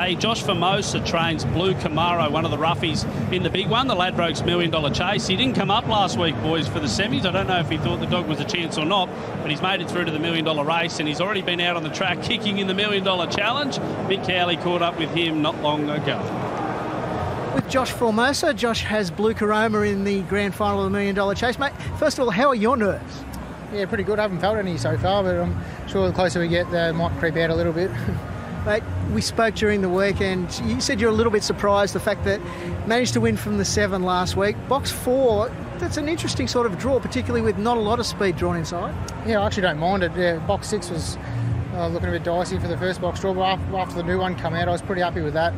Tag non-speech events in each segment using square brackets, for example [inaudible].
Hey, Josh Formosa trains Blue Camaro, one of the roughies in the big one, the Ladbrokes Million Dollar Chase. He didn't come up last week, boys, for the semis. I don't know if he thought the dog was a chance or not, but he's made it through to the Million Dollar Race, and he's already been out on the track kicking in the Million Dollar Challenge. Mick Cowley caught up with him not long ago with Josh Formosa. Josh has Blue Camaro in the grand final of the Million Dollar Chase. Mate, first of all, how are your nerves? Yeah, pretty good. I haven't felt any so far, but I'm sure the closer we get, they might creep out a little bit. [laughs] Mate, we spoke during the week and you said you're a little bit surprised the fact that managed to win from the seven last week. Box four, that's an interesting sort of draw, particularly with not a lot of speed drawn inside. Yeah, I actually don't mind it. Yeah, box six was uh, looking a bit dicey for the first box draw, but after, after the new one come out, I was pretty happy with that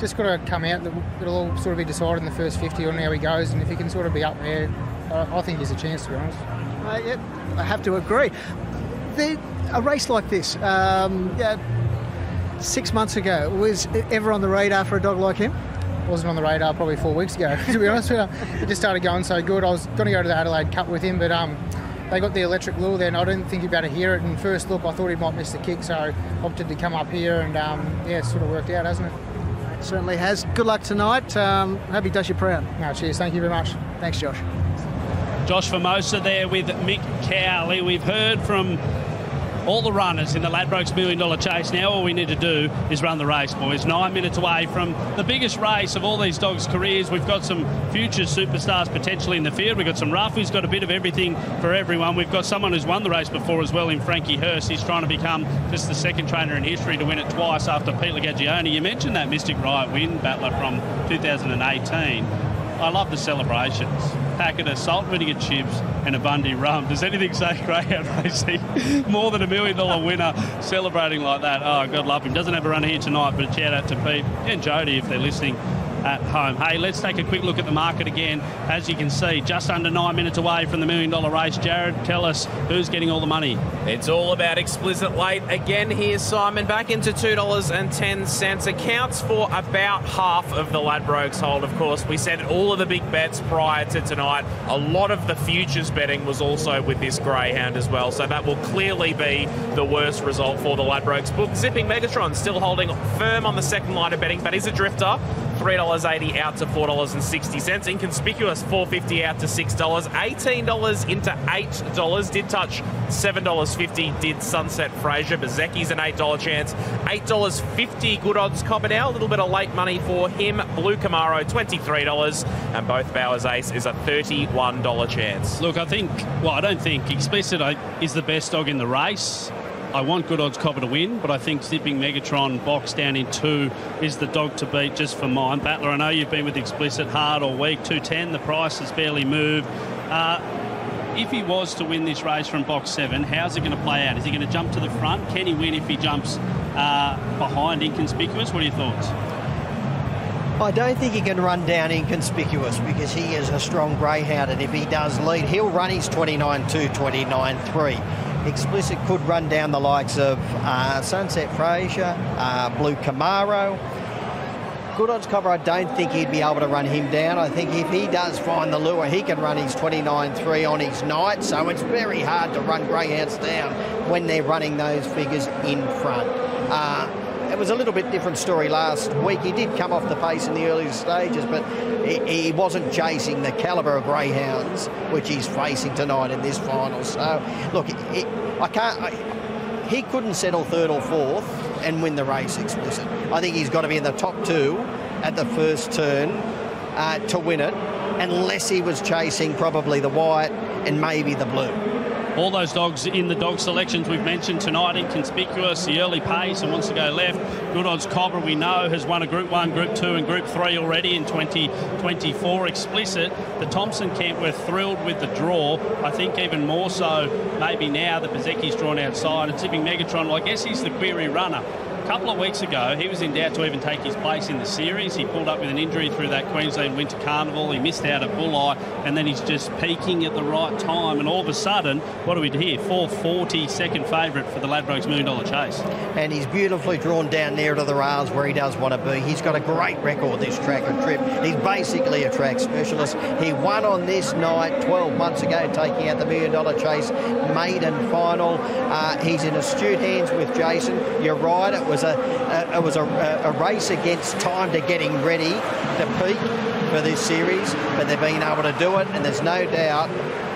just got to come out. It'll all sort of be decided in the first 50 on how he goes, and if he can sort of be up there, I think there's a chance, to be honest. Uh, yeah, I have to agree. The, a race like this, um, yeah, six months ago, was ever on the radar for a dog like him? Wasn't on the radar probably four weeks ago, [laughs] to be honest with you. It just started going so good. I was going to go to the Adelaide Cup with him, but um, they got the electric lure there, and I didn't think he'd be able to hear it. And first look, I thought he might miss the kick, so opted to come up here, and um, yeah, it sort of worked out, hasn't it? certainly has. Good luck tonight. Um, hope he does you proud. No, cheers. Thank you very much. Thanks, Josh. Josh Formosa there with Mick Cowley. We've heard from all the runners in the Ladbrokes Million Dollar Chase. Now all we need to do is run the race, boys. Nine minutes away from the biggest race of all these dogs' careers. We've got some future superstars potentially in the field. We've got some rough who's got a bit of everything for everyone. We've got someone who's won the race before as well in Frankie Hurst. He's trying to become just the second trainer in history to win it twice after Pete Lagagione. You mentioned that Mystic Riot win battler from 2018. I love the celebrations. Packet of salt vinegar chips and a Bundy rum. Does anything say [laughs] greyhound racing more than a million dollar winner celebrating like that? Oh, God love him. Doesn't have a run here tonight, but a shout out to Pete and Jody if they're listening at home. Hey, let's take a quick look at the market again. As you can see, just under nine minutes away from the million dollar race. Jared, tell us who's getting all the money. It's all about explicit late again here, Simon. Back into $2.10. Accounts for about half of the Ladbrokes hold, of course. We said all of the big bets prior to tonight. A lot of the futures betting was also with this greyhound as well. So that will clearly be the worst result for the Ladbrokes book. Zipping Megatron still holding firm on the second line of betting, but is a drifter. $3.80 out to $4.60. Inconspicuous, $4.50 out to $6. $18 into $8. Did touch $7.50, did Sunset Fraser. Bezzecchi's an $8 chance. $8.50 good odds Copperdale. A little bit of late money for him. Blue Camaro, $23. And both Bowers Ace is a $31 chance. Look, I think, well, I don't think Explicit uh, is the best dog in the race. I want good odds Cobber to win, but I think Zipping Megatron box down in two is the dog to beat just for mine. Battler, I know you've been with Explicit hard all week, 210. The price has barely moved. Uh, if he was to win this race from box seven, how's it going to play out? Is he going to jump to the front? Can he win if he jumps uh, behind inconspicuous? What are your thoughts? I don't think he can run down inconspicuous because he is a strong greyhound, and if he does lead, he'll run his 29 2, 29 3. Explicit could run down the likes of uh, Sunset Fraser, uh, Blue Camaro. Good odds Cobber, I don't think he'd be able to run him down. I think if he does find the lure, he can run his 29-3 on his night. So it's very hard to run greyhounds down when they're running those figures in front. Uh, was a little bit different story last week. He did come off the pace in the early stages, but he, he wasn't chasing the calibre of greyhounds which he's facing tonight in this final. So, look, it, I can't. I, he couldn't settle third or fourth and win the race explicit. I think he's got to be in the top two at the first turn uh, to win it, unless he was chasing probably the white and maybe the blue all those dogs in the dog selections we've mentioned tonight, inconspicuous, the early pace and wants to go left. Good odds Cobber, we know, has won a Group 1, Group 2 and Group 3 already in 2024. Explicit, the Thompson camp were thrilled with the draw. I think even more so maybe now that Bezzecchi's drawn outside. And Zipping Megatron, well, I guess he's the query runner couple of weeks ago, he was in doubt to even take his place in the series. He pulled up with an injury through that Queensland Winter Carnival. He missed out at Bulli, and then he's just peaking at the right time. And all of a sudden, what do we hear? 440, second favourite for the Ladbrokes Million Dollar Chase. And he's beautifully drawn down there to the rails where he does want to be. He's got a great record this track and trip. He's basically a track specialist. He won on this night 12 months ago, taking out the Million Dollar Chase maiden final. Uh, he's in astute hands with Jason. You're right, it was was a, a it was a, a, race against time to getting ready to peak for this series, but they've been able to do it, and there's no doubt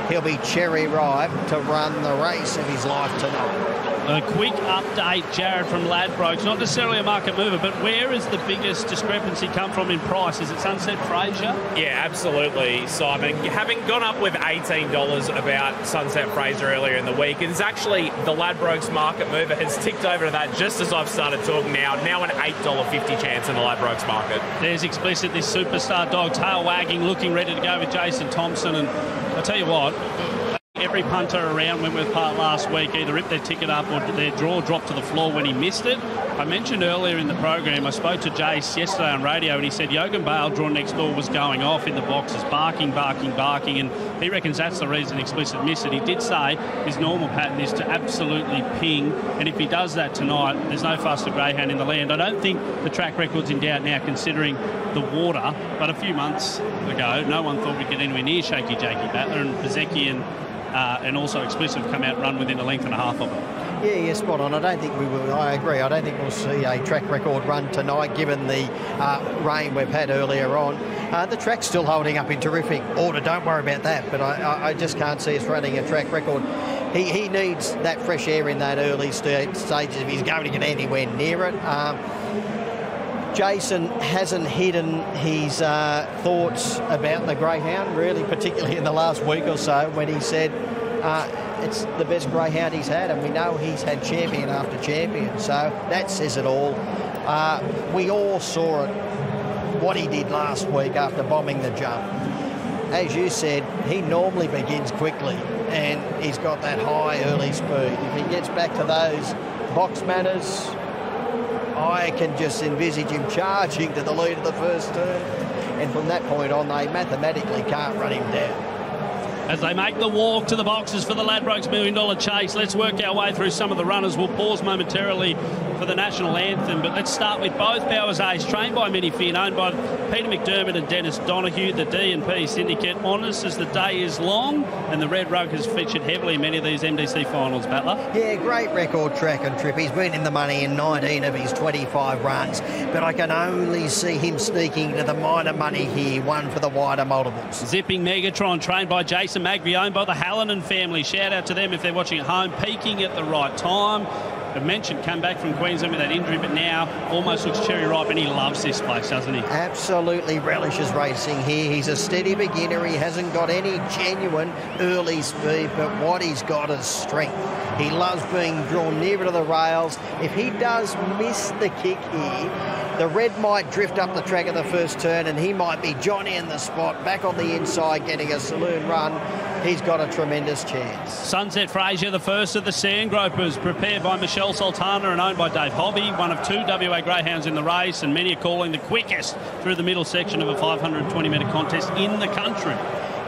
he'll be cherry ripe to run the race of his life tonight. A quick update, Jared from Ladbrokes. Not necessarily a market mover, but where is the biggest discrepancy come from in price? Is it Sunset Fraser? Yeah, absolutely, Simon. Having gone up with $18 about Sunset Fraser earlier in the week, it's actually the Ladbrokes market mover has ticked over to that just as I've started talking now. Now an $8.50 chance in the Ladbrokes market. There's explicit this superstar dog, tail wagging, looking ready to go with Jason Thompson. And I'll tell you what, every punter around Wentworth Park last week either ripped their ticket up or their draw dropped to the floor when he missed it. I mentioned earlier in the program, I spoke to Jace yesterday on radio and he said Yogan Bale drawn next door was going off in the boxes, barking, barking, barking, and he reckons that's the reason Explicit missed it. He did say his normal pattern is to absolutely ping, and if he does that tonight, there's no faster greyhound in the land. I don't think the track record's in doubt now considering the water, but a few months ago, no one thought we'd get anywhere near Shaky Jakey Battler, and Bezecchi and uh, and also Explicit come out run within a length and a half of it. Yeah, yeah, spot on. I don't think we will. I agree. I don't think we'll see a track record run tonight, given the uh, rain we've had earlier on. Uh, the track's still holding up in terrific order. Don't worry about that. But I, I just can't see us running a track record. He, he needs that fresh air in that early st- stages if he's going to get anywhere near it. Um, Jason hasn't hidden his uh, thoughts about the greyhound, really, particularly in the last week or so, when he said uh, it's the best greyhound he's had, and we know he's had champion after champion. So that says it all. Uh, we all saw it, what he did last week after bombing the jump. As you said, he normally begins quickly, and he's got that high early speed. If he gets back to those box manners, I can just envisage him charging to the lead of the first turn. And from that point on, they mathematically can't run him down. As they make the walk to the boxes for the Ladbrokes Million Dollar Chase, let's work our way through some of the runners. We'll pause momentarily for the national anthem, but let's start with both Bowers Ace, trained by Minnie Finn, owned by Peter McDermott and Dennis Donoghue, the D&P Syndicate. Honest as the day is long, and the Red Rug has featured heavily in many of these MDC finals, Butler. Yeah, great record track and trip. He's been in the money in 19 of his 25 runs, but I can only see him sneaking to the minor money here, one for the wider multiples. Zipping Megatron, trained by Jason Magby, owned by the Hallinan family. Shout out to them if they're watching at home, peaking at the right time. I mentioned come back from Queensland with that injury, but now almost looks cherry ripe, and he loves this place, doesn't he? Absolutely relishes racing here. He's a steady beginner. He hasn't got any genuine early speed, but what he's got is strength. He loves being drawn nearer to the rails. If he does miss the kick here, the red might drift up the track of the first turn, and he might be Johnny in the spot, back on the inside, getting a saloon run he's got a tremendous chance. Sunset Fraser, the first of the Sandgropers, prepared by Michelle Sultana and owned by Dave Hobby, one of two WA greyhounds in the race, and many are calling the quickest through the middle section of a 520 metre contest in the country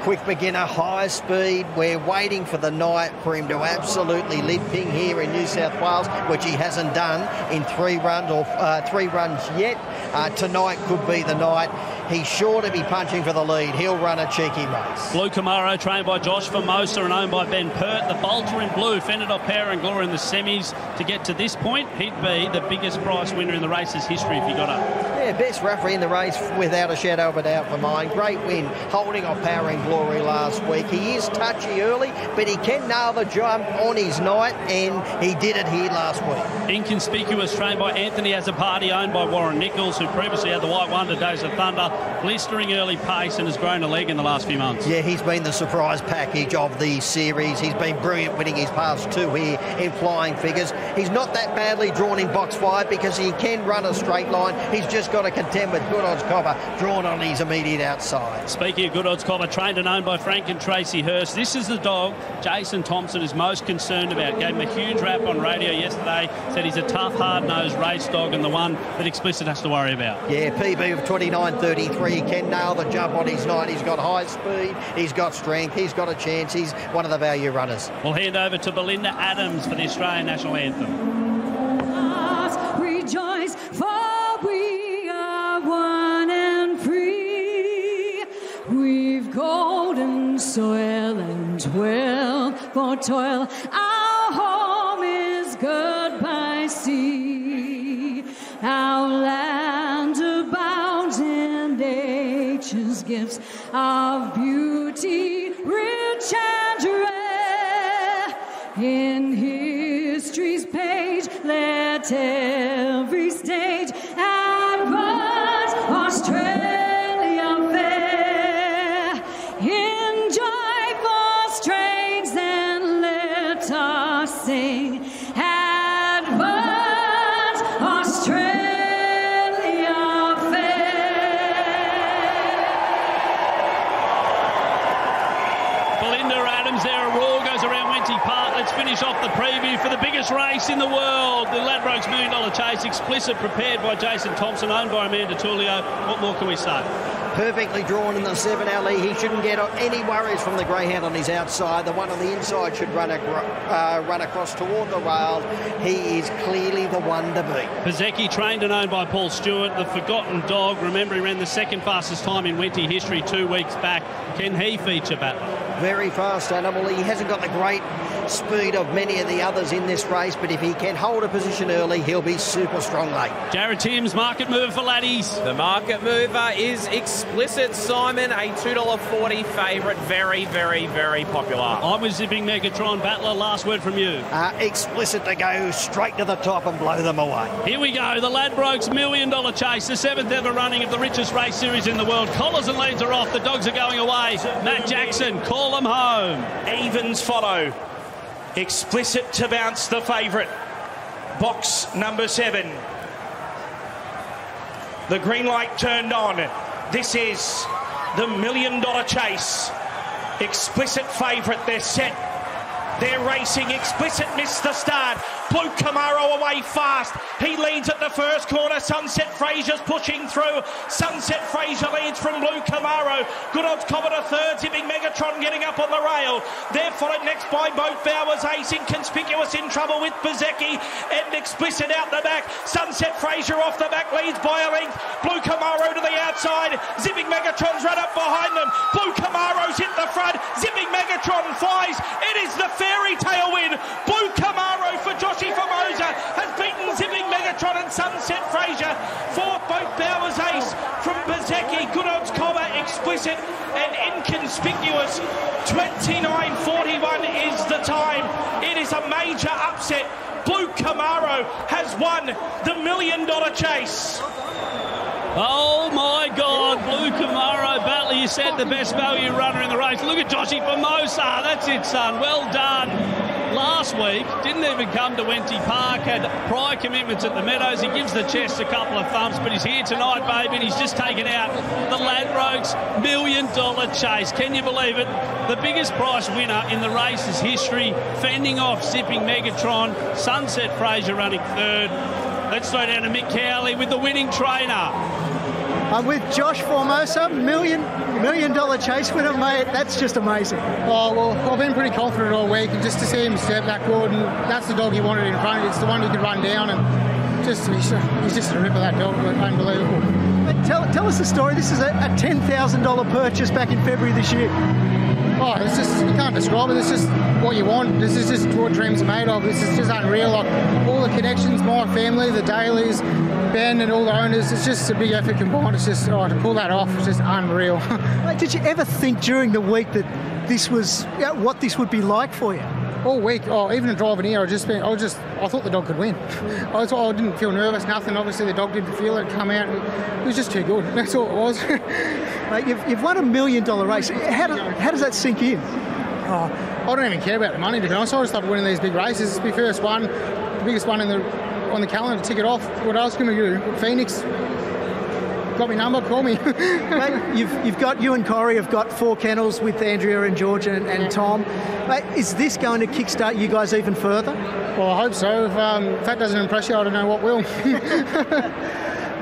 quick beginner, high speed. We're waiting for the night for him to absolutely lead Ping here in New South Wales, which he hasn't done in three runs or uh, three runs yet. Uh, tonight could be the night. He's sure to be punching for the lead. He'll run a cheeky race. Blue Camaro, trained by Josh Formosa and owned by Ben Pert. The Bolter in blue fended off Power and Glory in the semis to get to this point. He'd be the biggest prize winner in the race's history if he got up. Yeah, best referee in the race without a shadow of a doubt for mine. Great win, holding off Power and Glory last week. He is touchy early, but he can nail the jump on his night, and he did it here last week. Inconspicuous, trained by Anthony Azzopardi, owned by Warren Nichols, who previously had the White Wonder Days of Thunder blistering early pace and has grown a leg in the last few months. Yeah, he's been the surprise package of the series. He's been brilliant winning his past two here in flying figures. He's not that badly drawn in box five because he can run a straight line. He's just got to contend with Good Odds Cobber drawn on his immediate outside. Speaking of Good Odds Cobber, trained and owned by Frank and Tracy Hurst, this is the dog Jason Thompson is most concerned about. Gave him a huge rap on radio yesterday, said he's a tough, hard-nosed race dog and the one that Explicit has to worry about. Yeah, PB of 29.33 he can nail the jump on his night. He's got high speed, he's got strength, he's got a chance. He's one of the value runners. We'll hand over to Belinda Adams for the Australian national anthem. Rejoice, for we golden soil and toil for toil. Our home is good by sea. Our land abounds in nature's gifts of beauty, rich and rare. In history's page, let every stage advance Australia. Biggest race in the world, the Ladbrokes Million Dollar Chase, explicit, prepared by Jason Thompson, owned by Amanda Tullio. What more can we say? Perfectly drawn in the seven, Ali. He shouldn't get any worries from the greyhound on his outside. The one on the inside should run, agro- uh, run across toward the rail. He is clearly the one to beat. Pazecki, trained and owned by Paul Stewart, the forgotten dog. Remember, he ran the second fastest time in Wenty history two weeks back. Can he feature Battler? Very fast animal. He hasn't got the great speed of many of the others in this race, but if he can hold a position early, he'll be super strong late. Jared Timms, market move for laddies. The market mover is explicit Simon, a $2.40 favourite. Very, very, very popular. I'm with Zipping Megatron. Battler, last word from you. Uh, explicit to go straight to the top and blow them away. Here we go, the Ladbrokes Million Dollar Chase, the seventh ever running of the richest race series in the world. Collars and leads are off, the dogs are going away. Matt Jackson, call them home. Evens follow. Explicit to bounce the favourite. Box number seven. The green light turned on. This is the million dollar chase. Explicit favourite. They're set. They're racing. Explicit missed the start. Blue Camaro away fast. He leads at the first corner. Sunset Fraser's pushing through. Sunset Fraser leads from Blue Camaro. Good odds Commodore third. Zipping Megatron getting up on the rail. They're followed next by Boat Bowers. Ace inconspicuous in trouble with Bezecchi. And Explicit out the back. Sunset Fraser off the back leads by a length. Blue Camaro to the outside. Zipping Megatron's run up behind them. Blue Camaro's hit the front. Zipping Megatron flies. It is the fairy tale win. Blue Camaro for Joshy Formosa has beaten Zipping Megatron and Sunset Fraser. Fourth, both Bowers Ace from Bezecchi. Good odds Cobber, explicit and inconspicuous. 29.41 is the time. It is a major upset. Blue Camaro has won the million dollar chase. Oh my God, Blue Camaro you said the best value runner in the race. Look at Joshy Formosa, that's it, son. Well done. Last week, didn't even come to Wenty Park, had prior commitments at the Meadows. He gives the chest a couple of thumps, but he's here tonight, baby, and he's just taken out the Ladbrokes million dollar chase. Can you believe it? The biggest price winner in the race's history, fending off Zipping Megatron, Sunset Fraser running third. Let's throw down to Mick Cowley with the winning trainer. I'm with Josh Formosa, million million dollar chase winner, mate. That's just amazing. Oh, well, I've been pretty confident all week, and just to see him step backward, and that's the dog he wanted in front. It's the one he could run down, and just he's, he's just a ripper, that dog. Unbelievable. Tell, tell us the story. This is a, a $10,000 purchase back in February this year. Oh, it's just, you can't describe it. It's just what you want. This is just what dreams are made of. This is just unreal. Like, all the connections, my family, the dailies, Ben and all the owners, it's just a big effort combined. It's just, oh, to pull that off, it's just unreal. [laughs] Did you ever think during the week that this was yeah, what this would be like for you? All week, oh, even driving here, I just been, I was just, I thought the dog could win. Mm. I, was, I didn't feel nervous, nothing. Obviously, the dog didn't feel it come out. It was just too good. [laughs] That's all it was. [laughs] Mate, you've, you've won a million dollar race. How, do, how does that sink in? Oh, I don't even care about the money to be honest. I just started winning these big races. It's my first one, the biggest one in the on the calendar. to Tick it off. What else can we do? Phoenix. Got me number, call me. [laughs] Mate, you've, you've got you and Corey have got four kennels with Andrea and George and, and Tom. Mate, is this going to kickstart you guys even further? well, I hope so. If, um, if that doesn't impress you, I don't know what will. [laughs]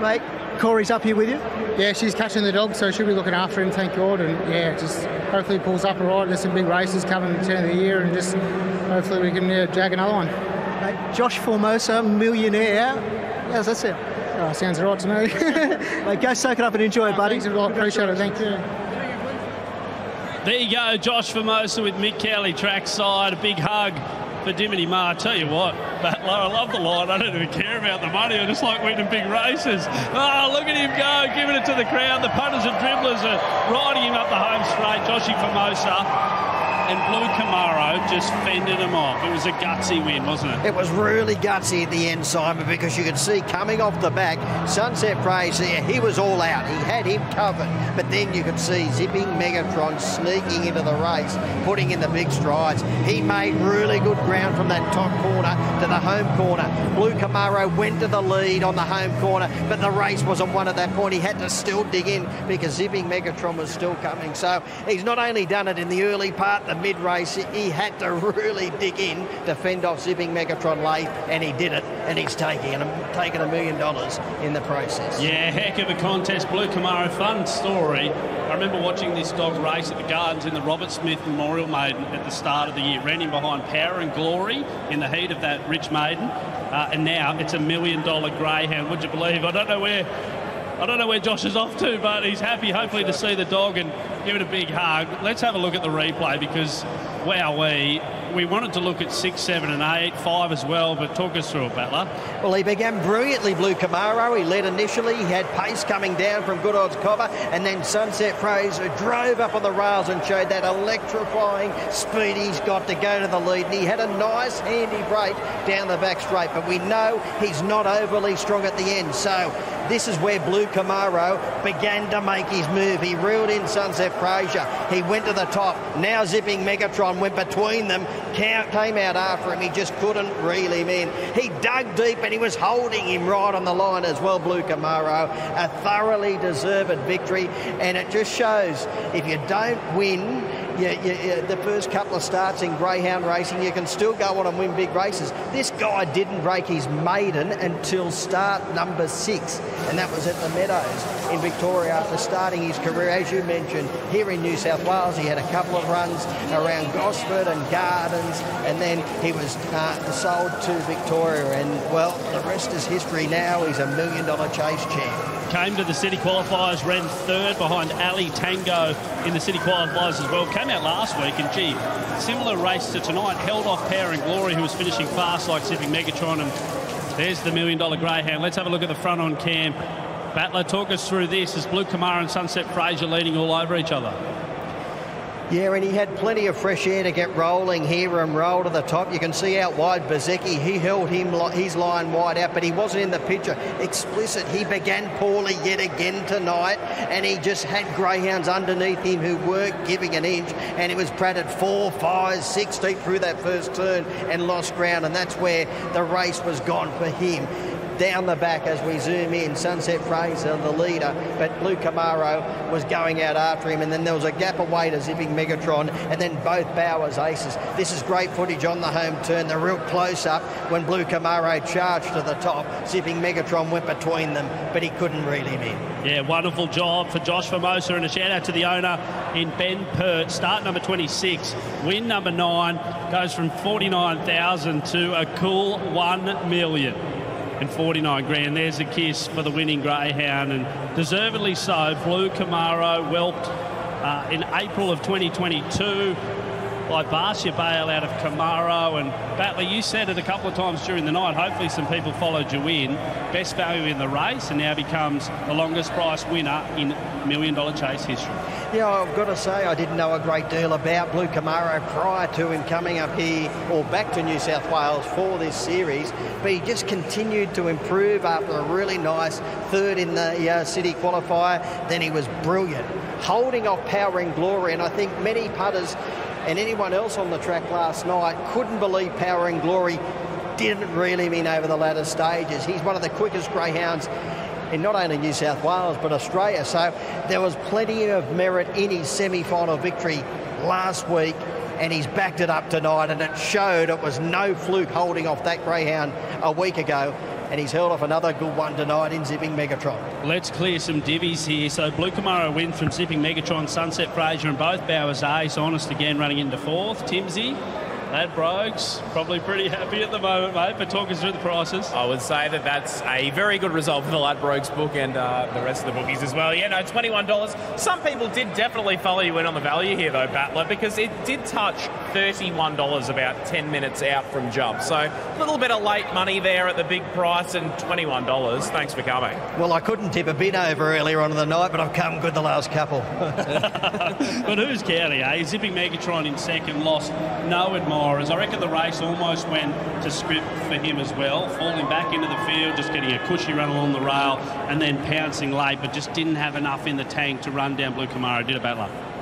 Mate, Corey's up here with you. yeah, she's catching the dog, so she'll be looking after him, thank God. And yeah, just hopefully pulls up all right. There's some big races coming at the turn of the year, and just hopefully we can yeah, jag another one. Mate, Josh Formosa, millionaire. How's that sound? Oh, sounds right to me. [laughs] [laughs] Mate, go soak it up and enjoy it, buddy. Thanks a lot. Appreciate it. Thank you. There you go, Josh Formosa with Mick Kelly trackside. A big hug for Dimity Ma. I tell you what, Battler, I love the line. I don't even care care about the money. I just like winning big races. Oh, look at him go, giving it to the crowd. The punters and dribblers are riding him up the home straight. Joshy Formosa and Blue Camaro just fended him off. It was a gutsy win, wasn't it? It was really gutsy at the end, Simon, because you could see coming off the back, Sunset Fraser there, he was all out. He had him covered. But then you could see zipping Megatron sneaking into the race, putting in the big strides. He made really good ground from that top corner to the home corner. Blue Camaro went to the lead on the home corner, but the race wasn't won at that point. He had to still dig in because zipping Megatron was still coming. So he's not only done it in the early part, the mid race, he had to really dig in to fend off zipping Megatron late, and he did it, and he's taking a, taking a million dollars in the process. Yeah, heck of a contest. Blue Camaro, fun story. I remember watching this dog race at the Gardens in the Robert Smith Memorial Maiden at the start of the year. Him behind Power and Glory in the heat of that Rich Maiden, uh, and now it's a million dollar greyhound. Would you believe? I don't know where I don't know where Josh is off to, but he's happy, hopefully, to see the dog and give it a big hug. Let's have a look at the replay because, wow, we we wanted to look at six, seven, and eight, five as well, but talk us through it, Butler. Well, he began brilliantly, Blue Camaro. He led initially. He had pace coming down from Good Odds Cobber, and then Sunset Fraser drove up on the rails and showed that electrifying speed he's got to go to the lead. And he had a nice, handy break down the back straight, but we know he's not overly strong at the end. So this is where Blue Camaro began to make his move. He reeled in Sunset Fraser. He went to the top. Now zipping Megatron went between them, came out after him. He just couldn't reel him in. He dug deep and he was holding him right on the line as well, Blue Camaro. A thoroughly deserved victory. And it just shows if you don't win, you, the first couple of starts in greyhound racing, you can still go on and win big races. This guy didn't break his maiden until start number six, and that was at the Meadows in Victoria after starting his career, as you mentioned, here in New South Wales. He had a couple of runs around Gosford and Gardens, and then he was uh, sold to Victoria. And well, the rest is history now. He's a million dollar chase champ came to the city qualifiers, ran third behind Ali Tango in the city qualifiers as well. Came out last week and gee, similar race to tonight, held off Power and Glory, who was finishing fast like Zipping Megatron. And there's the million dollar greyhound. Let's have a look at the front on cam. Battler, talk us through this as Blue Camaro and Sunset Fraser leading all over each other. Yeah, and he had plenty of fresh air to get rolling here and roll to the top. You can see out wide Bezecchi. He held him his line wide out, but he wasn't in the picture. Explicit. He began poorly yet again tonight, and he just had greyhounds underneath him who weren't giving an inch. And it was Pratt at four, five, six deep through that first turn and lost ground, and that's where the race was gone for him down the back as we zoom in. Sunset Fraser, the leader, but Blue Camaro was going out after him, and then there was a gap away to zipping Megatron, and then both Bowers aces. This is great footage on the home turn, the real close up when Blue Camaro charged to the top. Zipping Megatron went between them, but he couldn't reel him in. Yeah, wonderful job for Josh Formosa, and a shout out to the owner in Ben Pert. Start number 26, win number nine, goes from 49,000 to a cool 1 million and 49 grand. There's a kiss for the winning greyhound, and deservedly so. Blue Camaro whelped uh, in April of 2022 by Barcia Bale out of Camaro. And Battler, you said it a couple of times during the night. Hopefully, some people followed you in. Best value in the race, and now becomes the longest price winner in million dollar chase history. Yeah, I've got to say, I didn't know a great deal about Blue Camaro prior to him coming up here or back to New South Wales for this series, but he just continued to improve after a really nice third in the uh, city qualifier. Then he was brilliant, holding off Power and Glory, and I think many putters and anyone else on the track last night couldn't believe Power and Glory didn't reel him in over the latter stages. He's one of the quickest greyhounds in not only New South Wales but Australia. So there was plenty of merit in his semi-final victory last week and he's backed it up tonight and it showed it was no fluke holding off that greyhound a week ago and he's held off another good one tonight in Zipping Megatron. Let's clear some divvies here. So Blue Camaro wins from Zipping Megatron, Sunset Fraser and both Bowers Ace. Honest again running into fourth. Timsy Brogues, probably pretty happy at the moment, mate. But talk us through the prices. I would say that that's a very good result for the Ladbrokes book and uh, the rest of the bookies as well. Yeah, no, twenty-one dollars. Some people did definitely follow you in on the value here, though, Battler, because it did touch $31 about 10 minutes out from jump. So a little bit of late money there at the big price and $21. Thanks for coming. Well, I couldn't tip a bit over earlier on in the night, but I've come good the last couple. [laughs] but who's counting, eh? Zipping Megatron in second, lost no admirers. I reckon the race almost went to script for him as well, falling back into the field, just getting a cushy run along the rail, and then pouncing late, but just didn't have enough in the tank to run down Blue Camaro. Did a bad luck.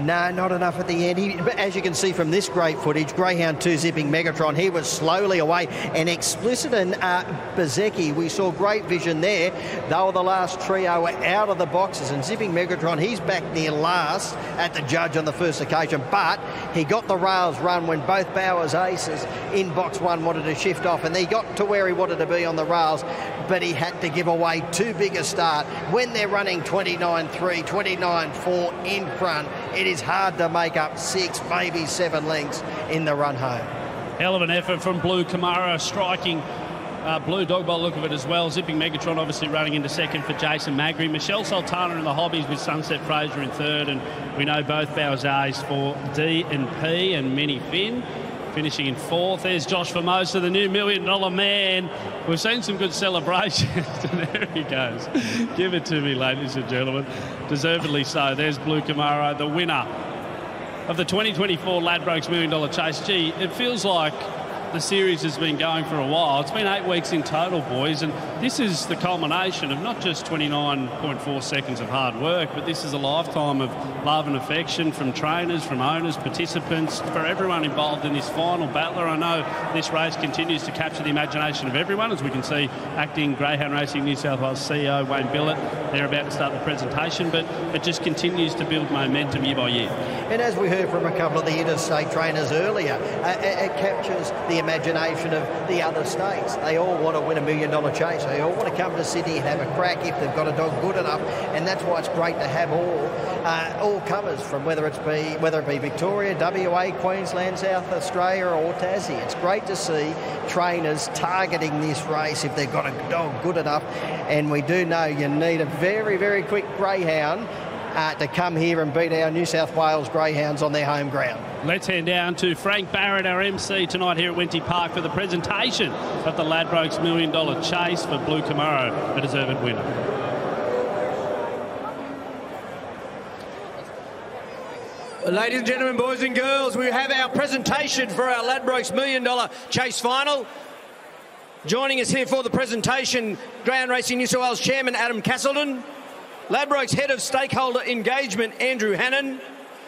No, not enough at the end. He, but as you can see from this great footage, Greyhound 2 zipping Megatron, he was slowly away. And Explicit and uh, we saw great vision there. They were the last trio out of the boxes. And zipping Megatron, he's back near last at the judge on the first occasion. But he got the rails run when both Bowers aces in box one wanted to shift off. And he got to where he wanted to be on the rails. But he had to give away too big a start. When they're running 29-3, 29-4 in front, it is hard to make up six, maybe seven lengths in the run home. Hell of an effort from Blue Camaro striking uh, Blue Dog by look of it as well. Zipping Megatron obviously running into second for Jason Magri. Michelle Sultana in the hobbies with Sunset Fraser in third. And we know both Bowers A's for D and P and Minnie Finn finishing in fourth. There's Josh Formosa, the new million dollar man. We've seen some good celebrations. [laughs] there he goes. Give it to me, ladies and gentlemen. Deservedly so. There's Blue Camaro, the winner of the 2024 Ladbrokes Million Dollar Chase. Gee, it feels like the series has been going for a while. It's been eight weeks in total, boys, and this is the culmination of not just 29.4 seconds of hard work, but this is a lifetime of love and affection from trainers, from owners, participants, for everyone involved in this final battler. I know this race continues to capture the imagination of everyone, as we can see acting Greyhound Racing New South Wales CEO Wayne Billett. They're about to start the presentation, but it just continues to build momentum year by year. And as we heard from a couple of the interstate trainers earlier, uh, it, it captures the imagination of the other states. They all want to win a million dollar chase. They all want to come to Sydney and have a crack if they've got a dog good enough. And that's why it's great to have all uh, all comers from whether it's be whether it be Victoria, WA, Queensland, South Australia, or Tassie. It's great to see trainers targeting this race if they've got a dog good enough. And we do know you need a very very quick greyhound uh, to come here and beat our New South Wales Greyhounds on their home ground. Let's head down to Frank Barrett, our MC tonight here at Wenty Park for the presentation of the Ladbrokes Million Dollar Chase for Blue Camaro, a deserved winner. Ladies and gentlemen, boys and girls, we have our presentation for our Ladbrokes Million Dollar Chase Final. Joining us here for the presentation, Greyhound Racing New South Wales Chairman Adam Castleton, Ladbrokes Head of Stakeholder Engagement Andrew Hannon,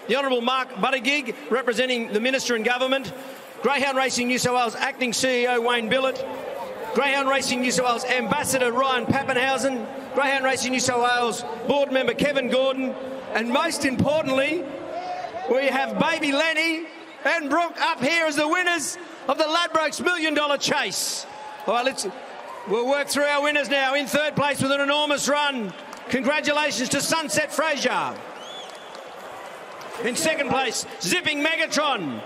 the Honourable Mark Buttigieg, representing the Minister and Government, Greyhound Racing New South Wales Acting CEO Wayne Billett, Greyhound Racing New South Wales Ambassador Ryan Papenhuyzen, Greyhound Racing New South Wales Board Member Kevin Gordon, and most importantly, we have Baby Lenny and Brooke up here as the winners of the Ladbrokes Million Dollar Chase. All right, let's we'll work through our winners now. In third place with an enormous run, Congratulations to Sunset Fraser. In second place, Zipping Megatron.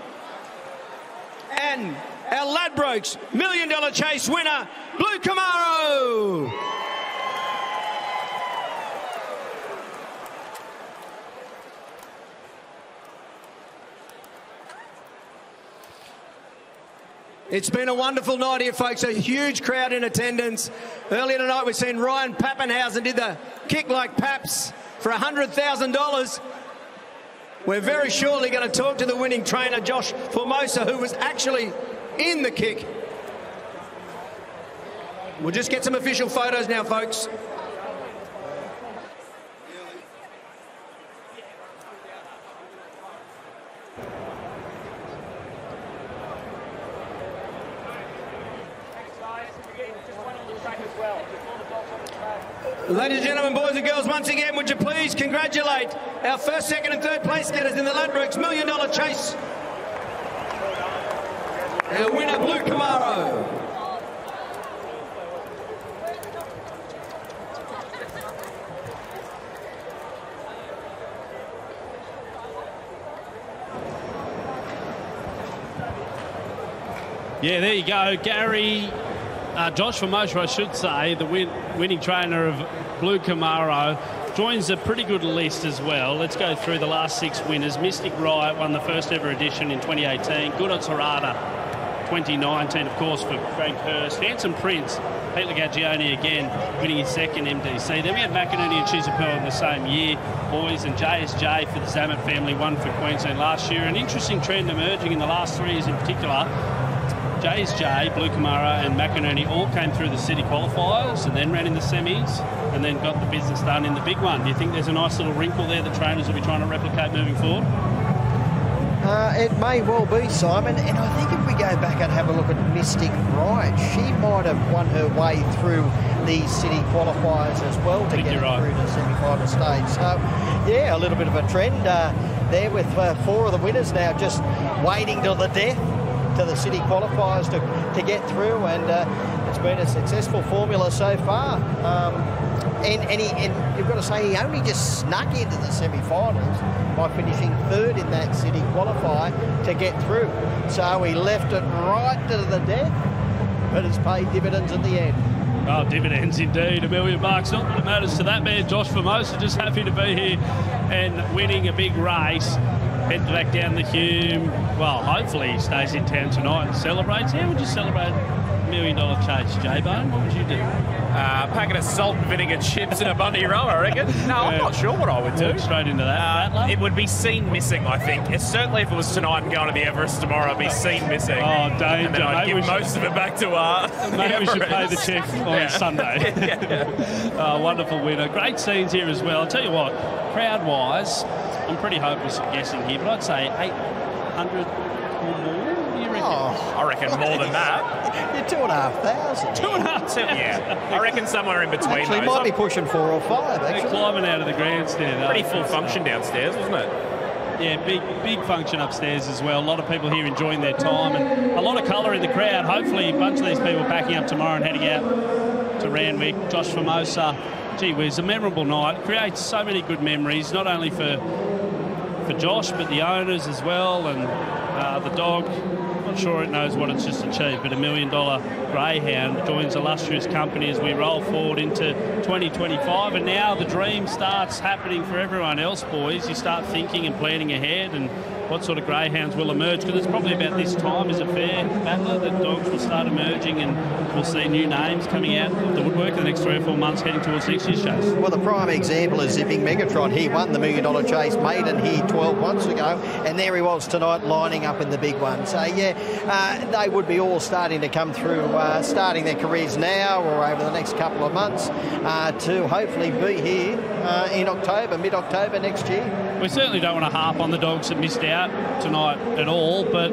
And our Ladbrokes Million Dollar Chase winner, Blue Camaro. It's been a wonderful night here, folks. A huge crowd in attendance. Earlier tonight, we've seen Ryan Papenhuyzen did the kick like Paps for $100,000. We're very shortly going to talk to the winning trainer, Josh Formosa, who was actually in the kick. We'll just get some official photos now, folks. Ladies and gentlemen, boys and girls, once again, would you please congratulate our first, second, and third place getters in the Ladbrokes Million Dollar Chase. Our winner, Blue Camaro. Yeah, there you go. Gary uh, Josh Formosa, I should say, the win winning trainer of Blue Camaro. joins a pretty good list as well. Let's go through the last six winners. Mystic Riot won the first ever edition in 2018. Good Odds Harada 2019, of course, for Frank Hurst. Handsome Prince, Pete Lagaggione again, winning his second MDC. Then we had McInerney and Chisapel in the same year, boys, and JSJ for the Zammit family, won for Queensland last year. An interesting trend emerging in the last three years in particular. JSJ, Blue Camaro, and McInerney all came through the city qualifiers and then ran in the semis and then got the business done in the big one. Do you think there's a nice little wrinkle there that trainers will be trying to replicate moving forward? Uh, it may well be, Simon. And I think if we go back and have a look at Mystic Riot, she might have won her way through the city qualifiers as well to get right. through the semi-final stage. So, yeah, a little bit of a trend uh, there with uh, four of the winners now just waiting till the death to the city qualifiers to, to get through. And uh, it's been a successful formula so far. Um, and, and, he, and you've got to say he only just snuck into the semi-finals by finishing third in that city qualifier to get through. So he left it right to the death, but it's paid dividends in the end. Oh, dividends indeed. A million bucks. Not that it matters to that man, Josh Formosa. Just happy to be here and winning a big race. Head back down the Hume. Well, hopefully he stays in town tonight and celebrates. How would you celebrate a million dollar chase, J-Bone? What would you do? Uh, packet of salt and vinegar chips and a bunny roll, I reckon. No, I'm not sure what I would do. Walk straight into that. Uh, it would be seen missing, I think. It's certainly if it was tonight and going to the Everest tomorrow, it'd be seen missing. Oh, danger. I'd give we should- most of it back to uh, Maybe we should pay the check on Yeah. Sunday. [laughs] uh, [laughs] wonderful winner. Great scenes here as well. I'll tell you what, crowd wise, I'm pretty hopeless at guessing here, but I'd say 800 or more. Do you reckon? Oh, I reckon more than that. [laughs] you're two and a half thousand. Two and a half. So, yeah, I reckon somewhere in between Actually, those. might be pushing four or five, They're actually. climbing out of the grandstand. Pretty full function stuff. downstairs, wasn't it? Yeah, big big function upstairs as well. A lot of people here enjoying their time and a lot of colour in the crowd. Hopefully, a bunch of these people packing up tomorrow and heading out to Randwick. Josh Formosa, gee whiz, a memorable night. Creates so many good memories, not only for for Josh but the owners as well and uh, the dog. I'm not sure it knows what it's just achieved, but a million dollar greyhound joins illustrious company as we roll forward into 2025. And now the dream starts happening for everyone else, boys. You start thinking and planning ahead and what sort of greyhounds will emerge because it's probably about this time, is a fair, Battler, that dogs will start emerging and we'll see new names coming out of the woodwork in the next three or four months heading towards next year's chase. Well, the prime example is Zipping Megatron. He won the million dollar chase maiden here 12 months ago, and there he was tonight lining up in the big one. So, yeah, uh, they would be all starting to come through, uh, starting their careers now or over the next couple of months uh, to hopefully be here uh, in October, mid October next year. We certainly don't want to harp on the dogs that missed out tonight at all, but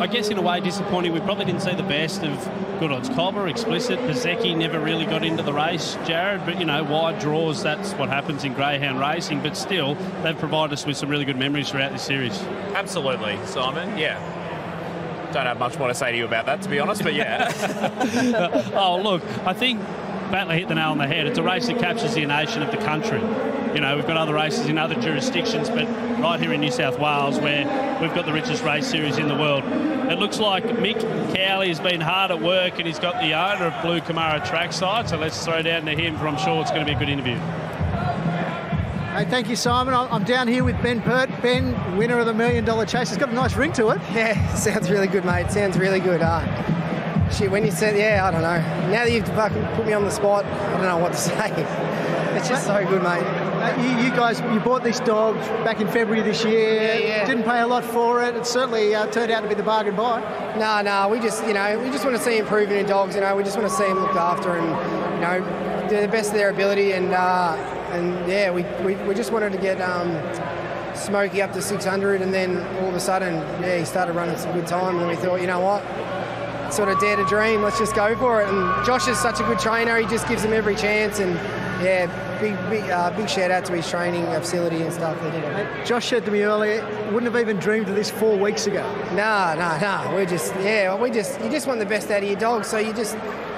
I guess in a way disappointing. We probably didn't see the best of Good Odds Cobber, Explicit. Bezecchi never really got into the race, Jared, but you know, wide draws, that's what happens in greyhound racing, but still, they've provided us with some really good memories throughout this series. Absolutely, Simon. Yeah. Don't have much more to say to you about that, to be honest, but yeah. [laughs] oh, look, I think Battler hit the nail on the head. It's a race that captures the nation of the country. You know, we've got other races in other jurisdictions, but right here in New South Wales, where we've got the richest race series in the world, it looks like Mick Cowley has been hard at work and he's got the owner of Blue Camaro trackside. So let's throw down to him, for I'm sure it's going to be a good interview. Hey, thank you, Simon. I- I'm down here with Ben Pert. Ben, winner of the million dollar chase. It's got a nice ring to it. Yeah, [laughs] sounds really good, mate. Sounds really good. Uh, shit, when you said, yeah, I don't know. Now that you've fucking put me on the spot, I don't know what to [laughs] say. It's just so good, mate. Uh, you, you guys, you bought this dog back in February this year. Yeah, yeah. Didn't pay a lot for it. It certainly uh, turned out to be the bargain buy. No, no, we just, you know, we just want to see improvement in dogs. You know, we just want to see them looked after and, you know, do the best of their ability. And uh, and yeah, we, we, we just wanted to get um, Smokey up to 600, and then all of a sudden, yeah, he started running some good time, and we thought, you know what, sort of dare to dream. Let's just go for it. And Josh is such a good trainer. He just gives him every chance. And yeah, big big uh, big shout out to his training facility and stuff. They did it. Josh said to me earlier, wouldn't have even dreamed of this four weeks ago. Nah, nah, nah. We're just yeah. We just you just want the best out of your dog. So you just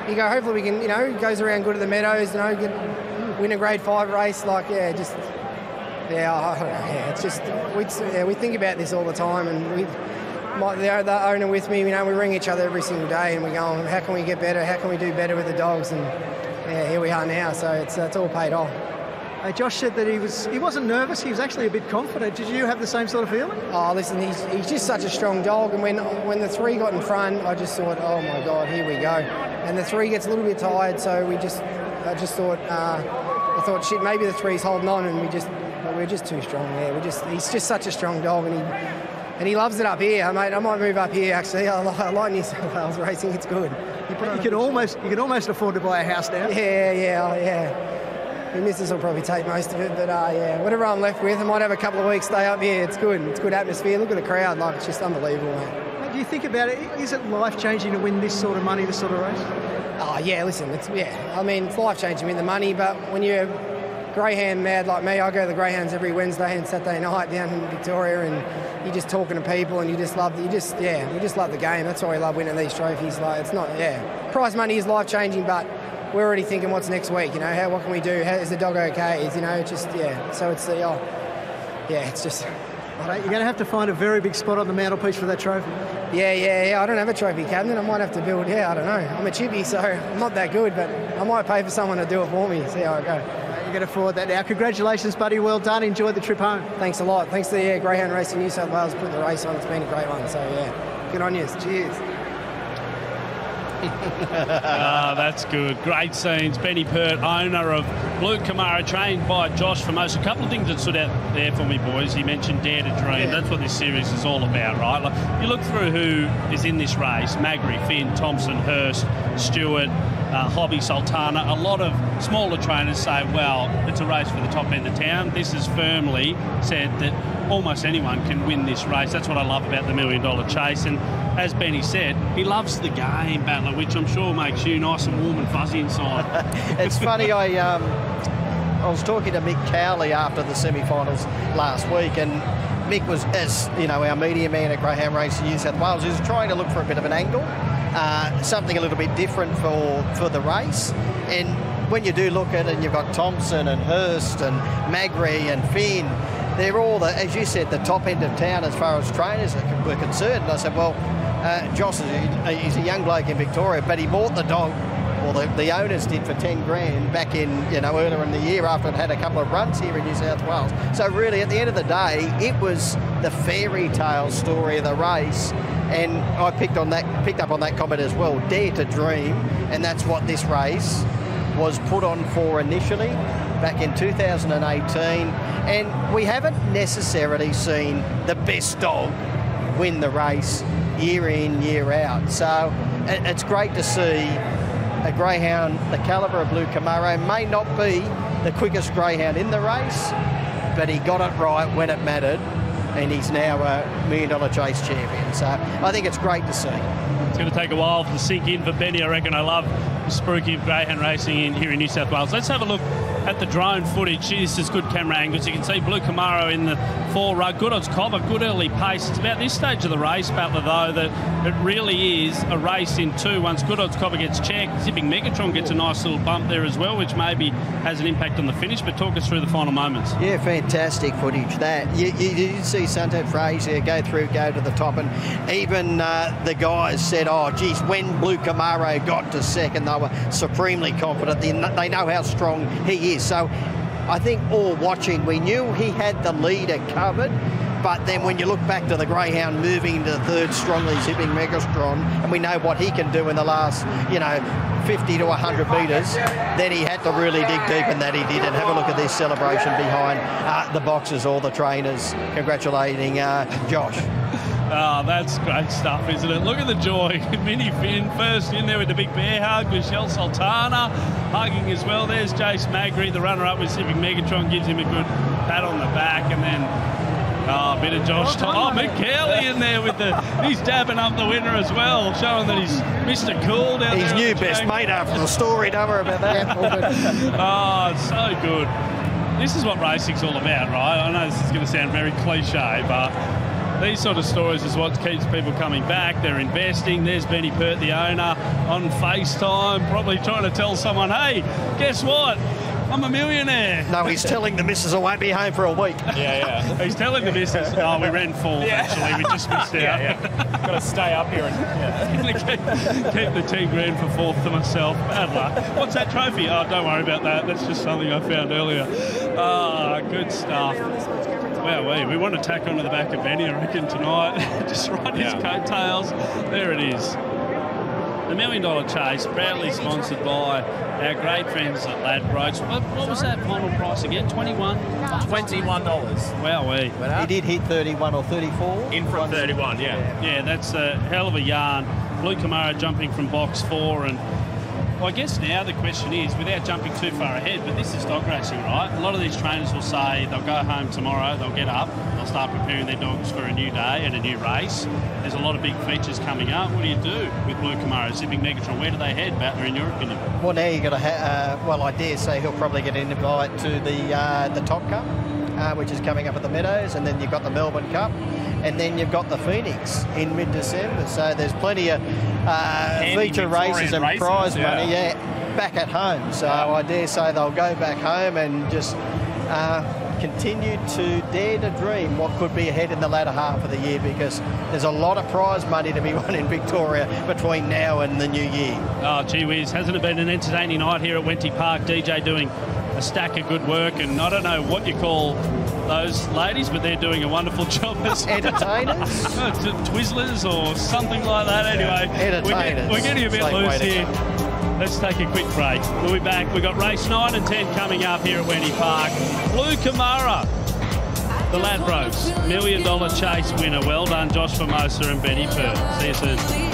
you go. Hopefully we can you know goes around good at the meadows. You know, get, win a grade five race. Like yeah, just yeah. I don't know, yeah. It's just we yeah, we think about this all the time and we. My, the, the owner with me, you know, we ring each other every single day, and we go, how can we get better? How can we do better with the dogs? And yeah, here we are now. So it's it's all paid off. Uh, Josh said that he was he wasn't nervous. He was actually a bit confident. Did you have the same sort of feeling? Oh, listen, he's, he's just such a strong dog. And when when the three got in front, I just thought, oh my God, here we go. And the three gets a little bit tired, so we just, I just thought, uh, I thought, shit, maybe the three's holding on, and we just we're just too strong there. We just, he's just such a strong dog, and he. And he loves it up here, mate. I might move up here. Actually, I like, I like New South Wales racing. It's good. You, you can almost you can almost afford to buy a house now. Yeah, yeah, oh, yeah. The missus will probably take most of it, but uh, yeah, whatever I'm left with, I might have a couple of weeks stay up here. It's good. It's good atmosphere. Look at the crowd. Like it's just unbelievable, mate. Do you think about it? Is it life changing to win this sort of money, this sort of race? Oh yeah, listen, it's yeah. I mean, it's life changing with the money, but when you're greyhound mad like me, I go to the greyhounds every Wednesday and Saturday night down in Victoria, and you're just talking to people, and you just love, you just yeah, we just love the game. That's why we love winning these trophies. Like it's not yeah, prize money is life changing, but we're already thinking what's next week. You know, how what can we do? How, is the dog okay? Is you know, just yeah. So it's the oh, yeah, it's just. You're going to have to find a very big spot on the mantelpiece for that trophy. Yeah, yeah, yeah. I don't have a trophy cabinet. I might have to build. Yeah, I don't know. I'm a chippy, so I'm not that good, but I might pay for someone to do it for me. See how I go. You can afford that now. Congratulations, buddy. Well done. Enjoy the trip home. Thanks a lot. Thanks to yeah, Greyhound Racing New South Wales putting the race on. It's been a great one. So yeah, good on you. Cheers. Ah, that's good. Great scenes. Benny Pert, owner of Blue Camaro, trained by Josh Formosa. A couple of things that stood out there for me, boys. He mentioned Dare to Dream. That's what this series is all about, right? Like, you look through who is in this race Magri, Finn, Thompson, Hurst, Stewart, uh, Hobby, Sultana. A lot of smaller trainers say, well, it's a race for the top end of town. This has firmly said that almost anyone can win this race. That's what I love about the Million Dollar Chase. And as Benny said, he loves the game, Battler, which I'm sure makes you nice and warm and fuzzy inside. [laughs] it's funny, I um, I was talking to Mick Cowley after the semi-finals last week, and Mick was, as you know, our media man at Greyhound Racing New South Wales, was trying to look for a bit of an angle, uh, something a little bit different for for the race, and when you do look at it, and you've got Thompson and Hurst and Magri and Finn, they're all, the, as you said, the top end of town as far as trainers were concerned. And I said, well, uh, Josh is a, he's a young bloke in Victoria, but he bought the dog, or the, the owners did for 10 grand back in, you know, earlier in the year after it had a couple of runs here in New South Wales. So really, at the end of the day, it was the fairy tale story of the race. And I picked on that, picked up on that comment as well. Dare to dream, and that's what this race was put on for initially back in 2018, and we haven't necessarily seen the best dog win the race year in, year out. So it's great to see a greyhound the calibre of Blue Camaro may not be the quickest greyhound in the race, but he got it right when it mattered, and he's now a million dollar chase champion. So I think it's great to see. It's going to take a while to sink in for Benny. I reckon I love the spooky greyhound racing in here in New South Wales. Let's have a look at the drone footage. This is good camera angles. You can see Blue Camaro in the four. Good odds cover, good early pace. It's about this stage of the race, Battler, though, that it really is a race in two. Once good odds Cobber gets checked, Zipping Megatron gets a nice little bump there as well, which maybe has an impact on the finish. But talk us through the final moments. Yeah, fantastic footage that. You, you, did see Sunset Fraser go through, go to the top, and even uh, the guys said, oh, geez, when Blue Camaro got to second, they were supremely confident. They know how strong he is. So I think all watching, we knew he had the leader covered. But then when you look back to the Greyhound moving to the third strongly zipping Megatron, and we know what he can do in the last, you know, 50 to 100 metres, then he had to really dig deep, and that he did. And have a look at this celebration behind uh, the boxes, all the trainers congratulating uh, Josh. Oh, that's great stuff, isn't it? Look at the joy. [laughs] Mini Finn first in there with the big bear hug. Michelle Sultana hugging as well. There's Jace Magri, the runner-up with Civic Megatron, gives him a good pat on the back, and then Oh, a bit of Josh. Tom. Oh, Mick Cowley in there with the. He's dabbing up the winner as well, showing that he's Mr. Cool down His new best mate after the story, don't worry about that. oh, [laughs] it's so good. This is what racing's all about, right? I know this is going to sound very cliche, but these sort of stories is what keeps people coming back. They're investing. There's Benny Pert, the owner, on FaceTime, probably trying to tell someone, hey, guess what? I'm a millionaire. No, he's telling the missus I won't be home for a week. Yeah, yeah. He's telling the missus, oh, we ran fourth, Yeah. actually. We just missed out. yeah, yeah. Got to stay up here and. Yeah. [laughs] Keep, keep the 10 grand for fourth to myself. Bad luck. What's that trophy? Oh, don't worry about that. That's just something I found earlier. Ah, good stuff. Wow, we, we want to tack onto the back of Benny, I reckon, tonight. [laughs] just ride his Yeah. coattails. There it is. The Million Dollar Chase, proudly sponsored by our great friends at Ladbrokes. What, what was that final price again? 21 Twenty-one dollars. Wow, we. He did hit 31 or 34. In from thirty-one. Yeah. Yeah, that's a hell of a yarn. Blue Camaro jumping from box four, and well, I guess now the question is, without jumping too far ahead, but this is dog racing, right? A lot of these trainers will say they'll go home tomorrow, they'll get up, they'll start preparing their dogs for a new day and a new race. There's a lot of big features coming up. What do you do with Blue Camaro, Zipping Megatron? Where do they head, Battler, in your opinion? Well, now you've got to ha- uh, well, I dare say he'll probably get an invite to the uh, the Topgun, uh, which is coming up at the Meadows, and then you've got the Melbourne Cup, and then you've got the Phoenix in mid-December. So there's plenty of uh, feature races and races, prize yeah. money, yeah, back at home. So I dare say they'll go back home and just. Uh, continue to dare to dream what could be ahead in the latter half of the year because there's a lot of prize money to be [laughs] won in Victoria between now and the new year. Oh, gee whiz, hasn't it been an entertaining night here at Wenty Park? DJ doing a stack of good work, and I don't know what you call those ladies, but they're doing a wonderful [laughs] job as Entertainers? [laughs] Twizzlers or something like that. Anyway, we're, get- Entertainers. we're getting a bit loose here. Let's take a quick break. We'll be back. We've got race 9 and 10 coming up here at Wenty Park. Blue Camaro, the Ladbrokes, million dollar chase winner. Well done, Josh Formosa and Benny Pert. See you soon.